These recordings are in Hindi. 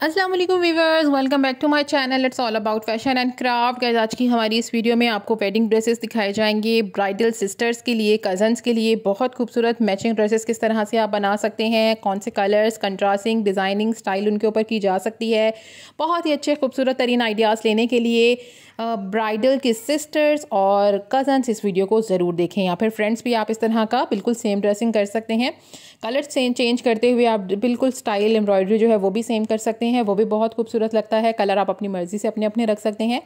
वालेकुम viewers welcome back to my channel it's all about fashion and craft guys आज की हमारी इस वीडियो में आपको वेडिंग ड्रेसेस दिखाए जाएँगे ब्राइडल सिस्टर्स के लिए कज़न्स के लिए, बहुत खूबसूरत मैचिंग ड्रेसेस किस तरह से आप बना सकते हैं, कौन से कलर्स कंट्रास्टिंग डिज़ाइनिंग स्टाइल उनके ऊपर की जा सकती है। बहुत ही अच्छे, खूबसूरत तरीन आइडियाज़ लेने के लिए ब्राइडल के सिस्टर्स और कज़न्स इस वीडियो को ज़रूर देखें। या फिर फ्रेंड्स भी आप इस तरह का बिल्कुल सेम ड्रेसिंग कर सकते हैं। कलर चेंज करते हुए आप बिल्कुल स्टाइल एम्ब्रॉयडरी जो है वो भी सेम कर सकते हैं। वो भी बहुत खूबसूरत लगता है। कलर आप अपनी मर्ज़ी से अपने अपने रख सकते हैं।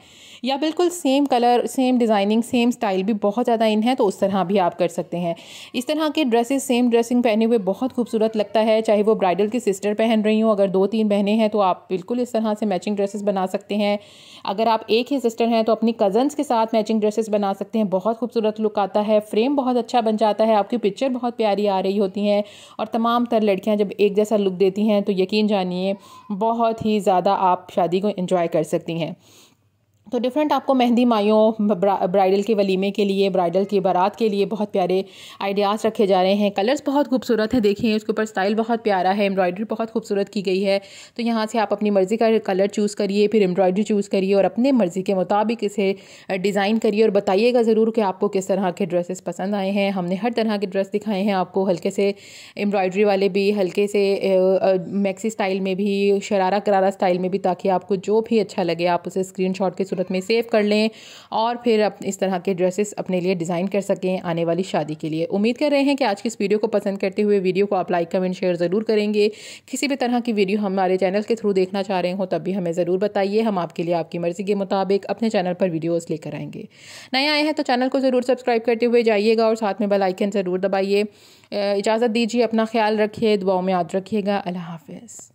या बिल्कुल same colour same designing same style भी बहुत ज़्यादा इन है तो उस तरह भी आप कर सकते हैं। इस तरह के ड्रेसेस सेम ड्रेसिंग पहने हुए बहुत खूबसूरत लगता है, चाहे वो ब्राइडल की सिस्टर पहन रही हूँ, अगर दो तीन बहनें हैं तो आप बिल्कुल इस तरह से मैचिंग ड्रेसेस बना सकते हैं। अगर आप एक ही सिस्टर हैं तो अपनी कज़न्स के साथ मैचिंग ड्रेसेस बना सकते हैं। बहुत खूबसूरत लुक आता है फ्रेम बहुत अच्छा बन जाता है, आपकी पिक्चर बहुत प्यारी आ रही होती हैं। और तमाम तर लड़कियाँ जब एक जैसा लुक देती हैं तो यकीन जानिए बहुत ही ज़्यादा आप शादी को इन्जॉय कर सकती हैं। तो डिफरेंट आपको मेहंदी माइयों ब्राइडल के वलीमे के लिए, ब्राइडल की बारात के लिए बहुत प्यारे आइडियाज़ रखे जा रहे हैं। कलर्स बहुत खूबसूरत है, देखिए, उसके ऊपर स्टाइल बहुत प्यारा है एम्ब्रॉयडरी बहुत खूबसूरत की गई है। तो यहाँ से आप अपनी मर्ज़ी का कलर चूज़ करिए, फिर एम्ब्रॉयडरी चूज़ करिए और अपने मर्ज़ी के मुताबिक इसे डिज़ाइन करिए और बताइएगा ज़रूर कि आपको किस तरह के ड्रेसेस पसंद आए हैं। हमने हर तरह के ड्रेस दिखाए हैं, आपको हल्के से एम्ब्रॉयडरी वाले भी, हल्के से मैक्सी स्टाइल में भी शरारा करारा स्टाइल में भी, ताकि आपको जो भी अच्छा लगे, आप उसे स्क्रीन के सूरत में सेव कर लें और फिर अप, इस तरह के ड्रेसेस अपने लिए डिज़ाइन कर सकें आने वाली शादी के लिए। उम्मीद कर रहे हैं कि आज की इस वीडियो को पसंद करते हुए वीडियो को आप लाइक, कमेंट, शेयर ज़रूर करेंगे। किसी भी तरह की वीडियो हमारे चैनल के थ्रू देखना चाह रहे हो, तब भी हमें ज़रूर बताइए। हम आपके लिए आपकी मर्ज़ी के मुताबिक अपने चैनल पर वीडियोज़ लेकर आएँगे। नए आए हैं तो चैनल को ज़रूर सब्सक्राइब करते हुए जाइएगा और साथ में बेलाइकन ज़रूर दबाइए। इजाज़त दीजिए, अपना ख्याल रखिए, दुआओं में याद रखिएगा। अल्लाह हाफिज़।